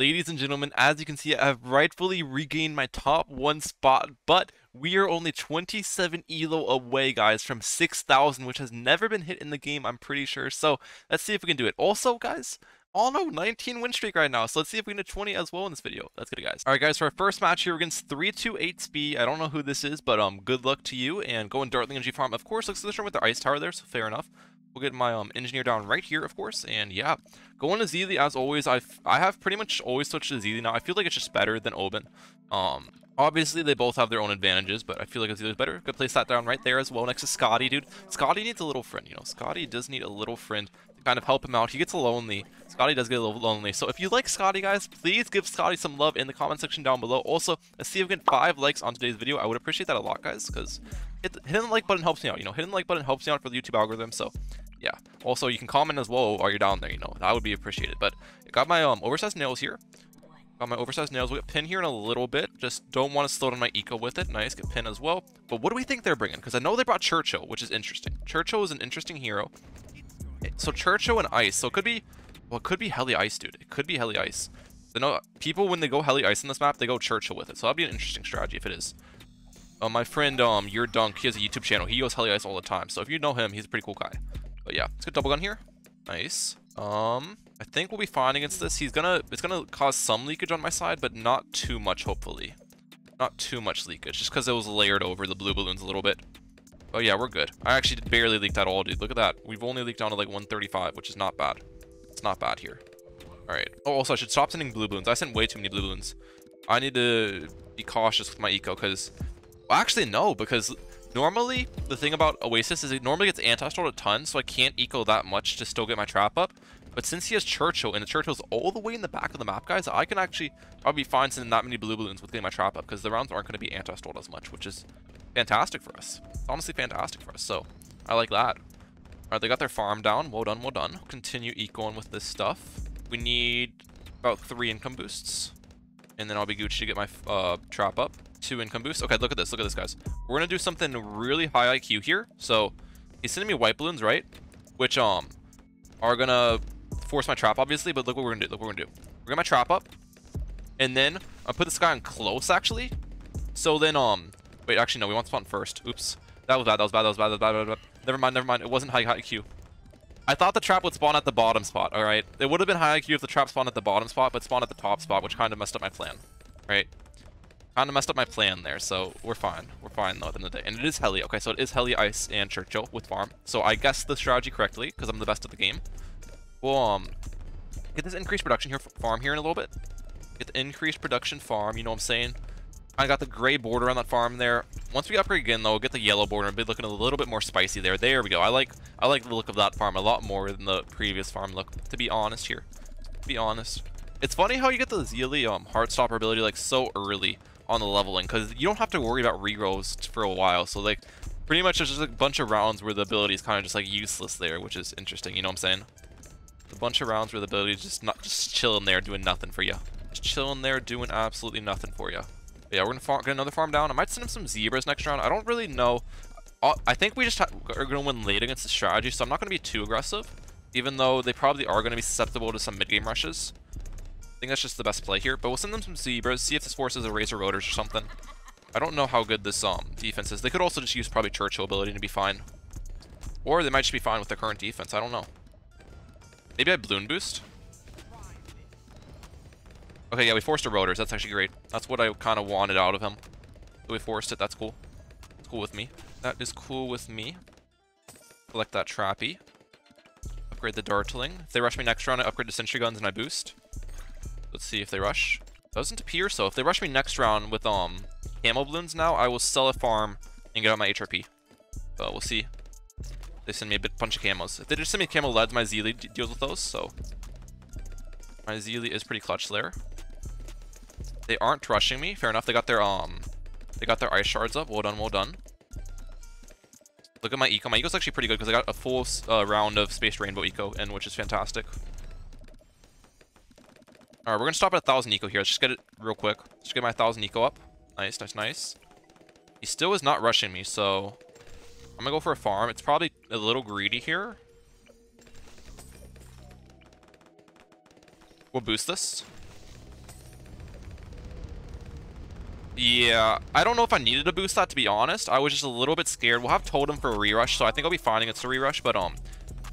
Ladies and gentlemen, as you can see, I have rightfully regained my top one spot, but we are only 27 elo away, guys, from 6,000, which has never been hit in the game, I'm pretty sure. So let's see if we can do it. Also, guys, all no 19 win streak right now, so let's see if we can do 20 as well in this video. Get it, guys. All right, guys, for our first match here against 328 speed. I don't know who this is, but um, good luck to you. And going Dartling and G Farm, of course, looks like room with their ice tower there, so fair enough. We'll get my um, engineer down right here, of course, and yeah. Going to Zeely, as always, I've, I have pretty much always switched to Zeely now. I feel like it's just better than Obyn. Um, obviously, they both have their own advantages, but I feel like Zeely's better. Could place that down right there as well, next to Scotty, dude. Scotty needs a little friend, you know. Scotty does need a little friend to kind of help him out. He gets lonely. Scotty does get a little lonely. So if you like Scotty, guys, please give Scotty some love in the comment section down below. Also, let's see if we get five likes on today's video. I would appreciate that a lot, guys, because hitting the like button helps me out. You know, hitting the like button helps me out for the YouTube algorithm. So yeah. Also, you can comment as well while you're down there, you know. That would be appreciated. But I got my um oversized nails here. Got my oversized nails. We'll get pin here in a little bit. Just don't want to slow down my eco with it. Nice, get pin as well. But what do we think they're bringing? Because I know they brought Churchill, which is interesting. Churchill is an interesting hero. So Churchill and Ice. So it could be, well, it could be Heli Ice, dude. It could be Heli Ice. I know people, when they go Heli Ice in this map, they go Churchill with it. So that'd be an interesting strategy if it is. Uh, my friend, um, Your Dunk, he has a YouTube channel. He goes Heli Ice all the time. So if you know him, he's a pretty cool guy. But yeah, let's get double gun here. Nice. Um, I think we'll be fine against this. He's gonna, it's gonna cause some leakage on my side, but not too much, hopefully. Not too much leakage, just because it was layered over the blue balloons a little bit. Oh yeah, we're good. I actually barely leaked at all, dude. Look at that. We've only leaked down to like 135, which is not bad. It's not bad here. All right. Oh, also, I should stop sending blue balloons. I sent way too many blue balloons. I need to be cautious with my eco, because... Well, actually, no, because Normally, the thing about Oasis is it normally gets anti-stalled a ton, so I can't eco that much to still get my trap up. But since he has Churchill, and the Churchill's all the way in the back of the map, guys, I can actually probably be fine sending that many blue balloons with getting my trap up, because the rounds aren't going to be anti-stalled as much, which is fantastic for us. It's honestly fantastic for us, so I like that. Alright, they got their farm down. Well done, well done. Continue ecoing with this stuff. We need about three income boosts. And then I'll be Gucci to get my uh, trap up two income boost. Okay, look at this. Look at this, guys. We're going to do something really high IQ here. So he's sending me white balloons, right? Which um are going to force my trap, obviously. But look what we're going to do. Look what we're going to do. We're going to my trap up. And then I'll put this guy on close, actually. So then, um, wait, actually, no, we want to spawn first. Oops. That was bad. That was bad. That was bad. That was bad. That was bad. Never mind. Never mind. It wasn't high IQ. I thought the trap would spawn at the bottom spot, alright? It would have been high IQ if the trap spawned at the bottom spot, but spawned at the top spot, which kind of messed up my plan. Right? Kind of messed up my plan there, so we're fine. We're fine, though, at the end of the day. And it is Heli. Okay, so it is Heli, Ice, and Churchill with farm. So I guessed the strategy correctly, because I'm the best at the game. We'll um, get this increased production here, farm here in a little bit. Get the increased production farm, you know what I'm saying? I got the gray border on that farm there. Once we upgrade again, though, we'll get the yellow border and be looking a little bit more spicy there. There we go. I like I like the look of that farm a lot more than the previous farm look, to be honest here. To be honest. It's funny how you get the Zeely um, Heartstopper ability like so early on the leveling because you don't have to worry about regrows for a while. So like pretty much there's just a bunch of rounds where the ability is kind of just like useless there, which is interesting. You know what I'm saying? A bunch of rounds where the ability is just not just chilling there doing nothing for you. Just chilling there doing absolutely nothing for you. But yeah, we're gonna farm, get another farm down. I might send him some zebras next round. I don't really know. Uh, I think we just are gonna win late against the strategy, so I'm not gonna be too aggressive. Even though they probably are gonna be susceptible to some mid game rushes. I think that's just the best play here, but we'll send them some Zebras, see if this forces a Razor Rotors or something. I don't know how good this um defense is. They could also just use probably Churchill ability to be fine. Or they might just be fine with their current defense. I don't know. Maybe I Balloon Boost? Okay, yeah, we forced a Rotors. That's actually great. That's what I kind of wanted out of him. So we forced it. That's cool. That's cool with me. That is cool with me. Collect that Trappy. Upgrade the Dartling. If they rush me next round, I upgrade the Sentry Guns and I boost. See if they rush. Doesn't appear so. If they rush me next round with um camo balloons now, I will sell a farm and get out my HRP. But we'll see. They send me a bit, bunch of camos. If they just send me camo leads, my Zeely deals with those, so... My Zeely is pretty clutch there. They aren't rushing me. Fair enough. They got their um, they got their ice shards up. Well done, well done. Look at my eco. My eco's actually pretty good because I got a full uh, round of Space Rainbow eco in, which is fantastic. Alright, we're gonna stop at a 1,000 eco here. Let's just get it real quick. Let's get my 1,000 eco up. Nice, nice, nice. He still is not rushing me, so... I'm gonna go for a farm. It's probably a little greedy here. We'll boost this. Yeah, I don't know if I needed to boost that, to be honest. I was just a little bit scared. We'll have Totem for a re-rush, so I think I'll be finding it's a re-rush, but um,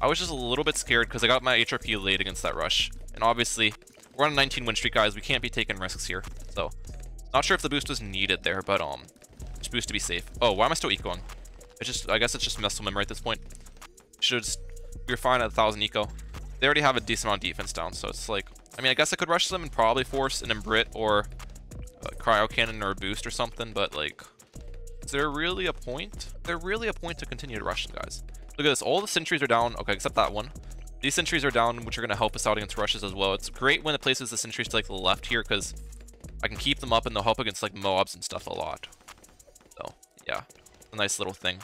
I was just a little bit scared because I got my HRP late against that rush. And obviously, we're on a 19 win streak, guys. We can't be taking risks here. So, not sure if the boost was needed there, but um, just boost to be safe. Oh, why am I still ecoing? It's just, I guess it's just muscle memory at this point. Should are fine at 1,000 eco. They already have a decent amount of defense down, so it's like, I mean, I guess I could rush them and probably force an Embrit or a Cryo Cannon or a boost or something, but like, is there really a point? There really a point to continue to rush them, guys? Look at this, all the sentries are down, okay, except that one. These sentries are down, which are going to help us out against rushes as well. It's great when it places the sentries to like the left here, because I can keep them up and they'll help against like mobs and stuff a lot. So, yeah, a nice little thing.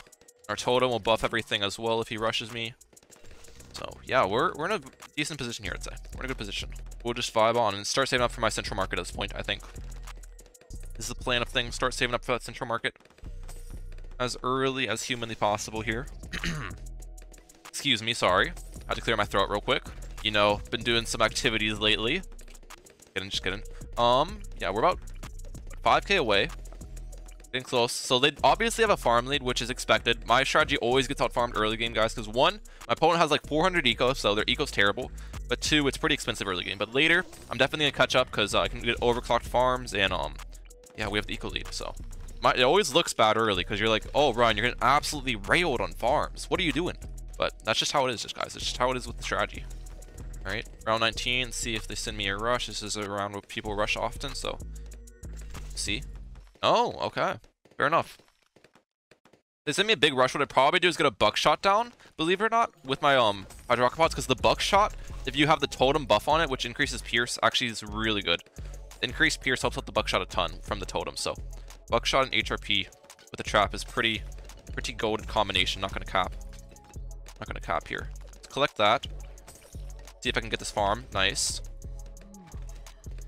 Our totem will buff everything as well if he rushes me. So, yeah, we're, we're in a decent position here, I'd say. We're in a good position. We'll just vibe on and start saving up for my central market at this point, I think. This is the plan of things. Start saving up for that central market as early as humanly possible here. Excuse me, sorry. Had to clear my throat real quick. You know, been doing some activities lately. Kidding, just kidding. Um, yeah, we're about 5k away. Getting close. So they obviously have a farm lead, which is expected. My strategy always gets out farmed early game, guys, because one, my opponent has like 400 eco, so their eco's terrible. But two, it's pretty expensive early game. But later, I'm definitely gonna catch up because uh, I can get overclocked farms and um, yeah, we have the eco lead. So my, it always looks bad early because you're like, oh, Ryan, you're getting absolutely railed on farms. What are you doing? But that's just how it is, just guys. It's just how it is with the strategy. All right, round 19. See if they send me a rush. This is a round where people rush often, so see. Oh, okay. Fair enough. They send me a big rush. What I'd probably do is get a buckshot down, believe it or not, with my um hydropods, because the buckshot, if you have the totem buff on it, which increases pierce, actually is really good. Increased pierce helps out the buckshot a ton from the totem, so buckshot and HRP with the trap is pretty pretty golden combination. Not gonna cap. Not gonna cap here. Let's collect that. See if I can get this farm. Nice.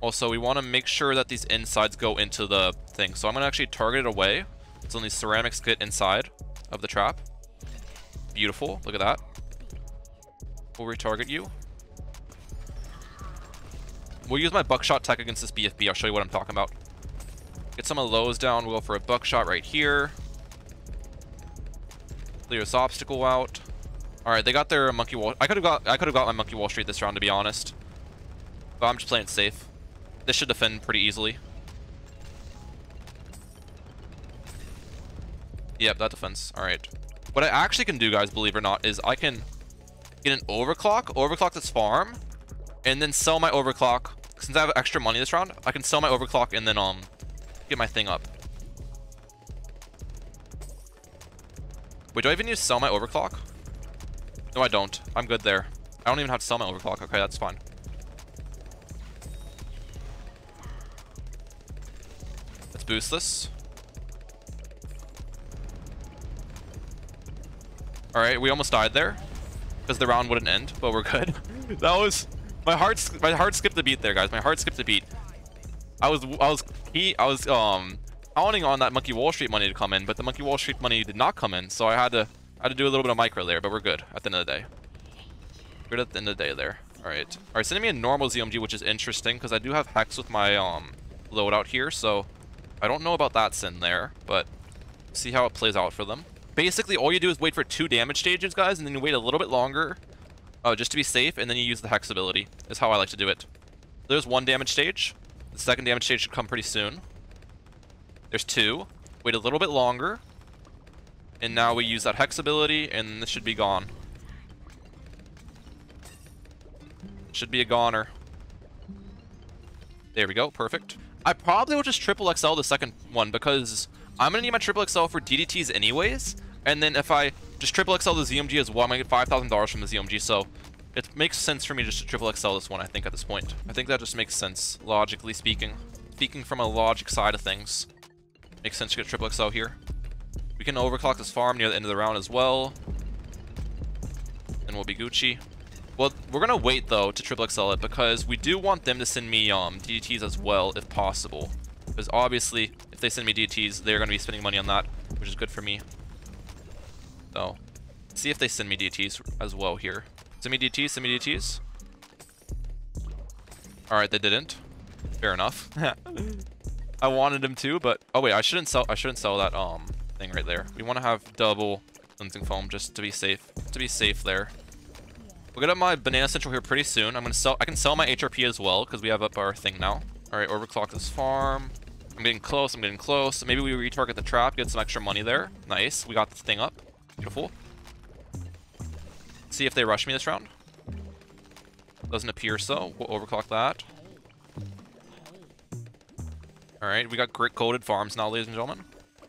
Also, we want to make sure that these insides go into the thing. So I'm going to actually target it away. So these ceramics get inside of the trap. Beautiful. Look at that. We'll retarget you. We'll use my buckshot tech against this BFB. I'll show you what I'm talking about. Get some of lows down. We'll go for a buckshot right here. Clear this obstacle out. All right, they got their monkey wall. I could have got I could have got my monkey wall street this round to be honest, but I'm just playing safe. This should defend pretty easily. Yep, that defends. All right. What I actually can do, guys, believe it or not, is I can get an overclock, overclock this farm, and then sell my overclock. Since I have extra money this round, I can sell my overclock and then um get my thing up. Wait, do I even need to sell my overclock? No, I don't. I'm good there. I don't even have to sell my overclock. Okay, that's fine. Let's boost this. Alright, we almost died there. Because the round wouldn't end, but we're good. that was... My heart, my heart skipped a beat there, guys. My heart skipped a beat. I was, I was, he, I was, um, counting on that Monkey Wall Street money to come in, but the Monkey Wall Street money did not come in, so I had to I had to do a little bit of micro there, but we're good at the end of the day. Good at the end of the day there. Alright. Alright, sending me a normal ZOMG, which is interesting, because I do have Hex with my um loadout here, so I don't know about that sin there, but see how it plays out for them. Basically, all you do is wait for two damage stages, guys, and then you wait a little bit longer, uh, just to be safe, and then you use the Hex ability, is how I like to do it. There's one damage stage. The second damage stage should come pretty soon. There's two. Wait a little bit longer, and now we use that Hex ability, and this should be gone. Should be a goner. There we go, perfect. I probably will just triple XL the second one because I'm gonna need my triple XL for DDTs anyways. And then if I just triple XL the ZMG as well, I'm gonna get $5,000 from the ZMG, So it makes sense for me just to triple XL this one, I think, at this point. I think that just makes sense, logically speaking. Speaking from a logic side of things. Makes sense to get triple XL here. We can overclock this farm near the end of the round as well. And we'll be Gucci. Well, we're going to wait, though, to triple XL it because we do want them to send me um, DDTs as well, if possible. Because obviously, if they send me DDTs, they're going to be spending money on that, which is good for me. So, see if they send me DDTs as well here. Send me DDTs, send me DDTs. Alright, they didn't. Fair enough. I wanted them to, but oh wait, I shouldn't sell. I shouldn't sell that um thing right there. We want to have double cleansing foam just to be safe. To be safe there. We'll get up my banana central here pretty soon. I'm gonna sell. I can sell my HRP as well because we have up our thing now. All right, overclock this farm. I'm getting close. I'm getting close. Maybe we retarget the trap, get some extra money there. Nice. We got this thing up. Beautiful. See if they rush me this round. Doesn't appear so. We'll overclock that. Alright, we got great coated farms now, ladies and gentlemen.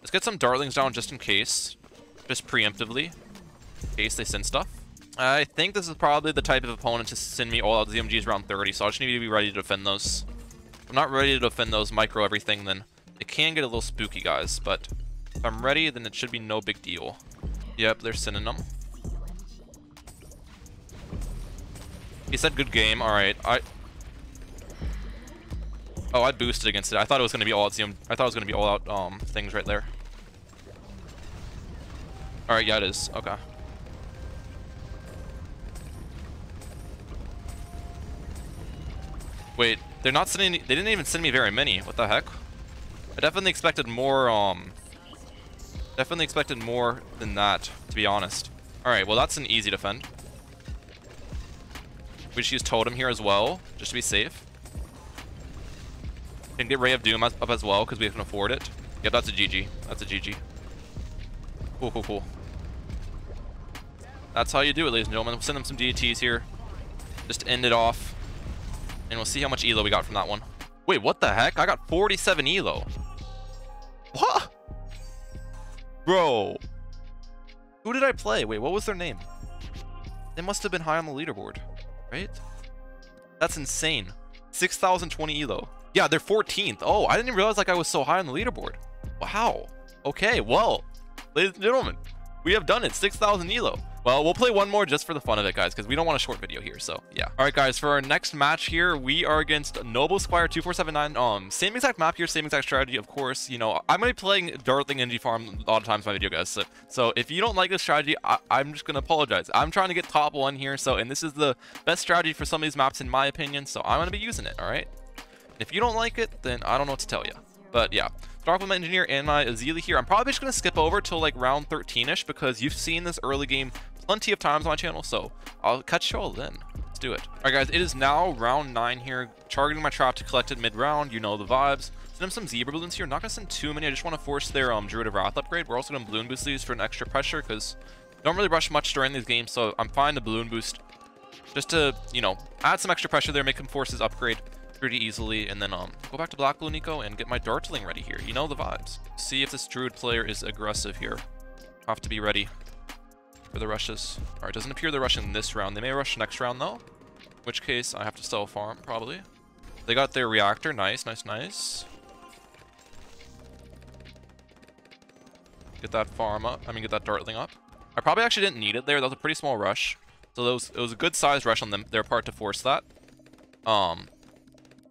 Let's get some Dartlings down just in case. Just preemptively. In case they send stuff. I think this is probably the type of opponent to send me all out ZMGs around 30, so I just need to be ready to defend those. If I'm not ready to defend those micro everything, then it can get a little spooky, guys. But if I'm ready, then it should be no big deal. Yep, they're sending them. He said good game. Alright, I Oh, I boosted against it. I thought it was gonna be all out. I thought it was gonna be all out um things right there. All right, yeah, it is. Okay. Wait, they're not sending. They didn't even send me very many. What the heck? I definitely expected more. Um, definitely expected more than that, to be honest. All right, well that's an easy defend. We just use totem here as well, just to be safe. Can get Ray of Doom up as well because we can afford it. Yep, that's a GG. That's a GG. Cool, cool, cool. That's how you do it, ladies and gentlemen. We'll send them some DTs here. Just end it off. And we'll see how much elo we got from that one. Wait, what the heck? I got 47 elo. What? Bro. Who did I play? Wait, what was their name? They must have been high on the leaderboard, right? That's insane. 6,020 elo. Yeah, they're 14th. Oh, I didn't realize like I was so high on the leaderboard. Wow. Okay, well, ladies and gentlemen, we have done it. 6,000 elo. Well, we'll play one more just for the fun of it, guys, because we don't want a short video here, so yeah. All right, guys, for our next match here, we are against Noble Squire 2479. Um, same exact map here, same exact strategy, of course. You know, I'm going to be playing Dartling NG Farm a lot of times in my video, guys. So, so if you don't like this strategy, I, I'm just going to apologize. I'm trying to get top one here, so, and this is the best strategy for some of these maps in my opinion, so I'm going to be using it, all right? If you don't like it, then I don't know what to tell you. But yeah, my engineer and my Azili here. I'm probably just going to skip over till like round 13ish because you've seen this early game plenty of times on my channel. So I'll catch you all then. Let's do it. All right, guys, it is now round 9 here. Targeting my trap to collect it mid-round. You know the vibes. Send them some Zebra Balloons here. Not going to send too many. I just want to force their um, Druid of Wrath upgrade. We're also going to Balloon Boost these for an extra pressure because don't really rush much during these games. So I'm fine to Balloon Boost just to, you know, add some extra pressure there, make him force his upgrade pretty easily, and then um, go back to Black Blue Nico and get my Dartling ready here. You know the vibes. See if this Druid player is aggressive here. Have to be ready for the rushes. Alright, doesn't appear they're rushing this round. They may rush next round though, in which case I have to sell farm, probably. They got their reactor. Nice, nice, nice. Get that farm up. I mean, get that Dartling up. I probably actually didn't need it there. That was a pretty small rush. So that was, it was a good-sized rush on them, their part to force that. Um,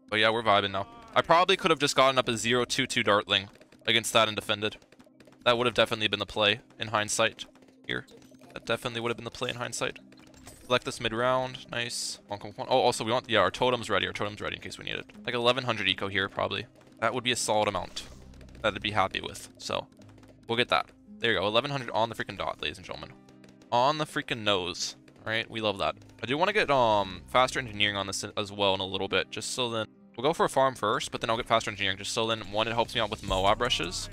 but yeah, we're vibing now. I probably could have just gotten up a 0-2-2 Dartling against that and defended. That would have definitely been the play in hindsight here. That definitely would have been the play in hindsight. Select this mid-round. Nice. Oh, also we want... Yeah, our totem's ready. Our totem's ready in case we need it. Like 1100 eco here, probably. That would be a solid amount that I'd be happy with. So, we'll get that. There you go. 1100 on the freaking dot, ladies and gentlemen. On the freaking nose. Right? We love that. I do want to get um faster engineering on this as well in a little bit, just so then we'll go for a farm first, but then I'll get faster engineering, just so then one, it helps me out with Moab rushes,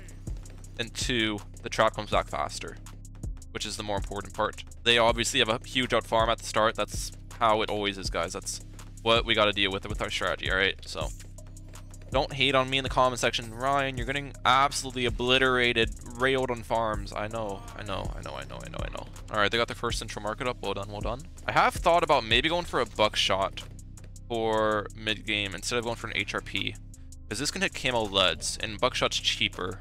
and two, the trap comes back faster, which is the more important part. They obviously have a huge out farm at the start. That's how it always is, guys. That's what we got to deal with with our strategy, all right? So don't hate on me in the comment section. Ryan, you're getting absolutely obliterated, railed on farms. I know, I know, I know, I know, I know, I know. All right, they got their first central market up. Well done, well done. I have thought about maybe going for a buckshot for mid-game instead of going for an HRP. Because this can hit camo leads, and buckshot's cheaper.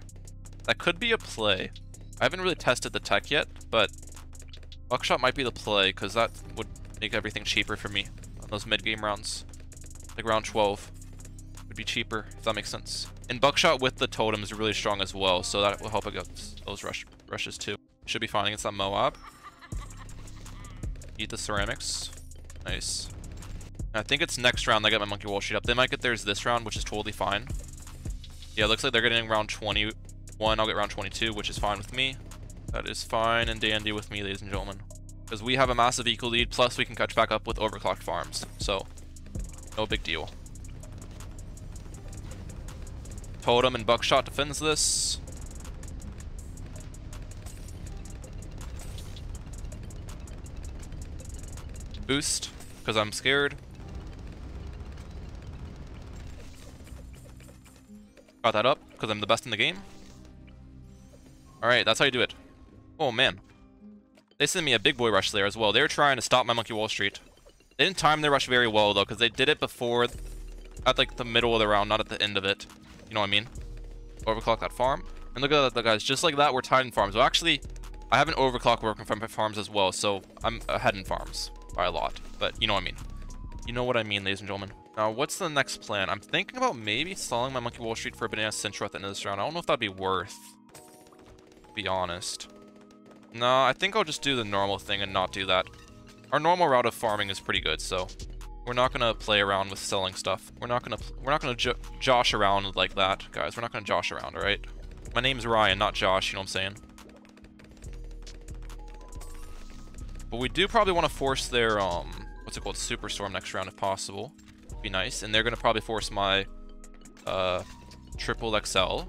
That could be a play. I haven't really tested the tech yet, but Buckshot might be the play, because that would make everything cheaper for me on those mid-game rounds. Like round 12 would be cheaper, if that makes sense. And Buckshot with the totem is really strong as well, so that will help against those rush rushes too. Should be fine against that Moab. Eat the ceramics. Nice. I think it's next round they got my monkey wall street up. They might get theirs this round, which is totally fine. Yeah, looks like they're getting round 20 one. I'll get round 22, which is fine with me. That is fine and dandy with me, ladies and gentlemen. Because we have a massive equal lead, plus we can catch back up with overclocked farms. So, no big deal. Totem and Buckshot defends this. Boost, because I'm scared. Got that up, because I'm the best in the game. Alright, that's how you do it. Oh, man. They sent me a big boy rush there as well. They were trying to stop my Monkey Wall Street. They didn't time their rush very well, though, because they did it before, at, like, the middle of the round, not at the end of it. You know what I mean? Overclock that farm. And look at that, guys. Just like that, we're tied in farms. Well, actually, I have an overclock working from farms as well, so I'm ahead in farms by a lot. But you know what I mean. You know what I mean, ladies and gentlemen. Now, what's the next plan? I'm thinking about maybe selling my Monkey Wall Street for a Banana Central at the end of this round. I don't know if that'd be worth, be honest. No, I think I'll just do the normal thing and not do that. Our normal route of farming is pretty good, so we're not gonna play around with selling stuff. We're not gonna we're not gonna jo josh around like that, guys. We're not gonna josh around, all right? My name's Ryan, not Josh. You know what I'm saying? But we do probably want to force their um, what's it called, Superstorm next round if possible be nice. And they're to probably force my uh, triple XL,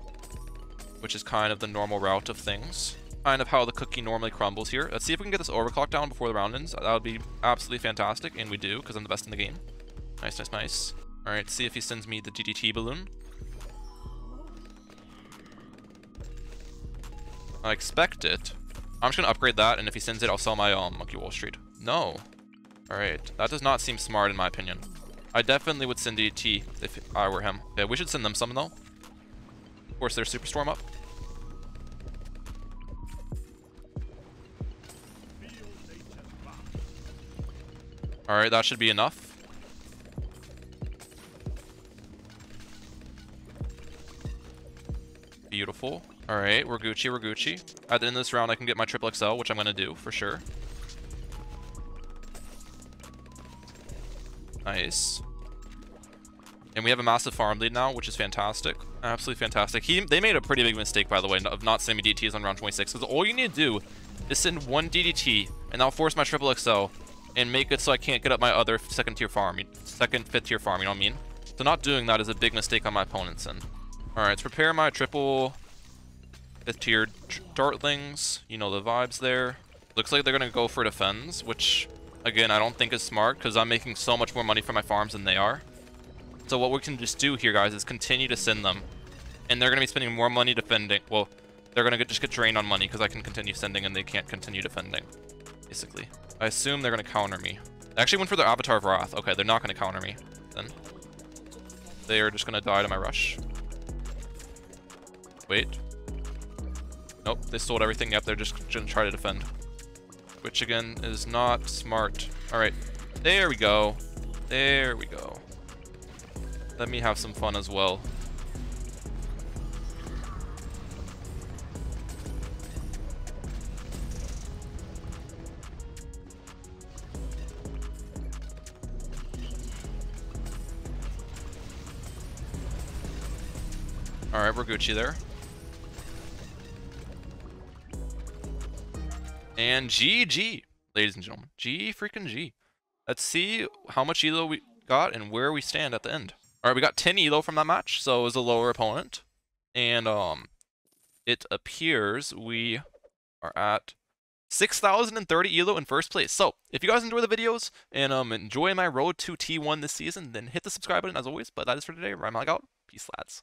which is kind of the normal route of things. Kind of how the cookie normally crumbles here. Let's see if we can get this overclock down before the round ends. That would be absolutely fantastic, and we do, because I'm the best in the game. Nice, nice, nice. Alright, see if he sends me the DDT balloon. I expect it. I'm just going to upgrade that, and if he sends it, I'll sell my um, Monkey Wall Street. No. Alright, that does not seem smart in my opinion. I definitely would send DT if I were him. Yeah, we should send them some though. Force their Superstorm up. Alright, that should be enough. Beautiful. Alright, we're Gucci, we're Gucci. At the end of this round, I can get my triple XL, which I'm going to do for sure. Nice. And we have a massive farm lead now, which is fantastic. Absolutely fantastic. He, they made a pretty big mistake, by the way, of not sending me DTs on round 26. Because all you need to do is send one DDT, and I'll force my triple XL, and make it so I can't get up my other second tier farm, second, fifth tier farm, you know what I mean? So not doing that is a big mistake on my opponent's end. Alright, let's prepare my triple fifth tier dartlings. You know the vibes there. Looks like they're going to go for defense, which Again, I don't think is smart because I'm making so much more money for my farms than they are. So what we can just do here, guys, is continue to send them. And they're going to be spending more money defending. Well, they're going to just get drained on money because I can continue sending and they can't continue defending, basically. I assume they're going to counter me. Actually went for their Avatar of Wrath. Okay, they're not going to counter me then. They are just going to die to my rush. Wait. Nope, they sold everything. Yep, they're just going to try to defend which again is not smart. All right, there we go. There we go. Let me have some fun as well. Alright, we're Gucci there. And GG, ladies and gentlemen. G freaking G. Let's see how much elo we got and where we stand at the end. All right, we got 10 Elo from that match, so it was a lower opponent. And um, it appears we are at 6,030 ELO in first place. So, if you guys enjoy the videos and um, enjoy my road to T1 this season, then hit the subscribe button as always. But that is for today. Ryan out. Peace, lads.